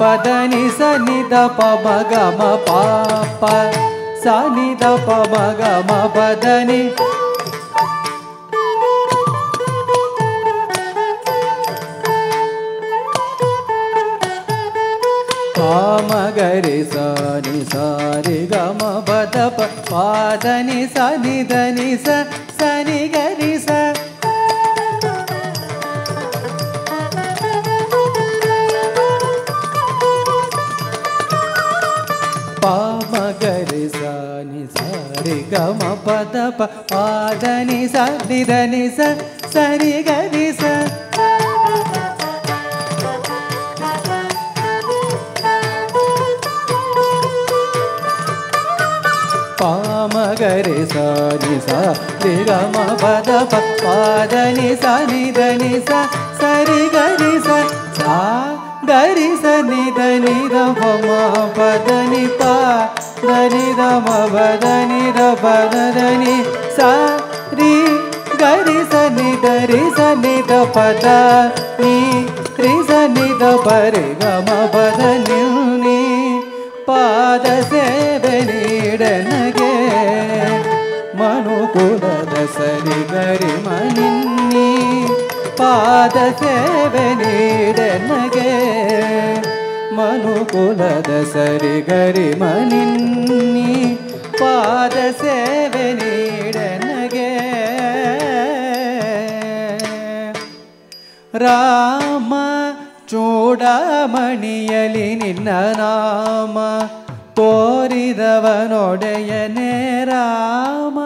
పదని సనిద పమగమ పాప సనిద పమగమ పదని గరి సాని సారి గమ పద పాదని సని దని సని గరి స పామ గరి సాని సారి గమ పద పాదని సని దని సని గరి స पामगरे सा नि सा निगम पद पादनि सनि निधनि सा सरि गरि सा गरि स निधनि रम पदनि पा सनि रम भदनि दी सा रि गरि स निधरि स निध पद नि रि स निध परि गम गी निधन्युनि पादनी ಪಾದನಿ ಸನಿ ಧನಿ ಸ ಸರಿ ಗರಿ ಸ ಸಾ ಗರಿ ಸನಿ ಧನಿ ದ ಪ ಮ ಪದನಿ ಪ ಧನಿ ದ ಮ ಪದನಿ ದ ಪದ ಧನಿ ಸ ರಿ ಗರಿ ಸನಿ ಧರಿ ಸನಿ ದ ಪದ ನೀ ರಿ ಸನಿ ದ ಪರಿ ಗ ಮ ಪದ ನೀ ಪಾದ ಸೇವೆ ನೀಡನಗೆ ಮನುಕುಲದ ಸರಿ ಗರಿ ಮನಿನ್ನಿ ಪಾದ ಸೇವೆ ನೀಡನಗೆ ಮನುಕುಲದ ಸರಿ ಗರಿ ಮನಿನ್ನಿ ಪಾದ ಸೇವೆ ನೀಡನಗೆ ರಾಮ ಚೂಡಮಣಿಯಲಿ ನಿನ್ನ ನಾಮ ತೋರಿದವನೊಡೆಯನೇ ರಾಮ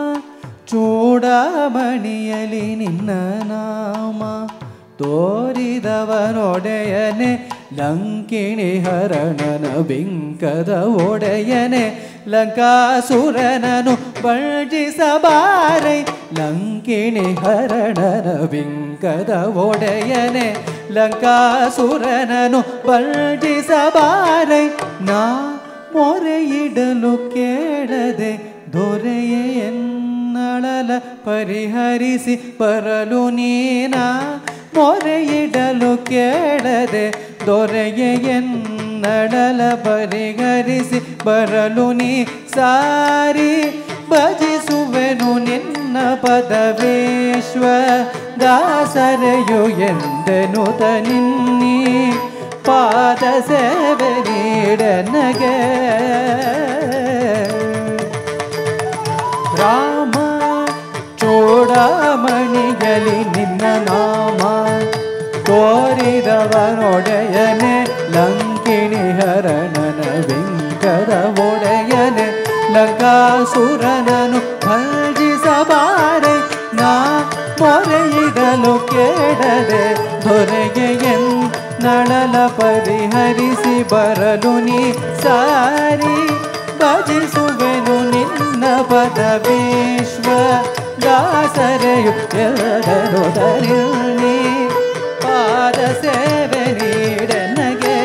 ಚೂಡಮಣಿಯಲಿ ನಿನ್ನ ನಾಮ ತೋರಿದವನೊಡೆಯನೆ ಲಂಕಿಣಿ ಹರಣನ ಬಿಂಕದ ಒಡೆಯನೆ ಲಂಕಾಸುರನನು ಬಳ್ಜಿಸಬಾರೈ ಲಂಕಿಣಿ ಹರಣನ ಬಿಂಕದ ಒಡೆಯನೆ ಲಂಕಾಸುರನನು ಬಳ್ಜಿಸಬಾರೈ ನಾ ಮೊರೆಯಿಡಲು ಕೇಳದೆ ದೊರೆಯ ಎನ್ನಳಲ ಪರಿಹರಿಸಿ ಬರಲು ನೀನ? ಮೊರೆಯಿಡಲು ಕೇಳದೆ ದೊರೆಯ ಎನ್ನಡಲ ಪರಿಹರಿಸಿ ಬರಲು ನೀ ಸಾರಿ ಭಜಿಸುವೆನು ನಿನ್ನ ಪದವೇಶ್ವ ದಾಸರೆಯು ಎಂದೆನು ತನಿನ್ನಿ? ಪಾದ ಸೇವೆ ನೀಡನಗೆ. ರಾಮ ಚೂಡಮಣಿಗಲಿ ನಿನ್ನ ನಾಮ ತೋರಿದವನೊಡೆಯನೆ ಲಂಕಿಣಿ ಹರಣನ ಬಿಂಕದ ಒಡೆಯನೆ ಲಂಕಾಸುರನನು ಭಜಿಸಬಾರೆ, ನಾ ಮೊರೆಯಿಡಲು ಕೇಳದೆ, ದೊರೆಗೆ ಎನ್ ನಡಲ ಪರಿಹರಿಸಿ ಬರಲು ನೀ ಸಾರಿ. ಭಜಿಸುವೆನು ನಿನ್ನ ಪದವೇಶ್ವ ದಾಸರೆಯು ಎರಡನು ಧರಣಿ ಪಾದ ಸೇವೆ ನೀಡನಗೆ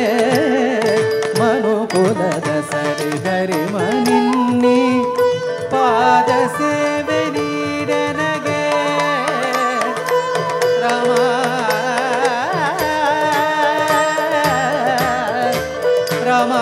नणलपरिहरिपरनु ಸರಿ सुपदीश्वरयुक्तनुसेरगे मनुपुन ಪಾದ ಸೇವೆ ರಮಾ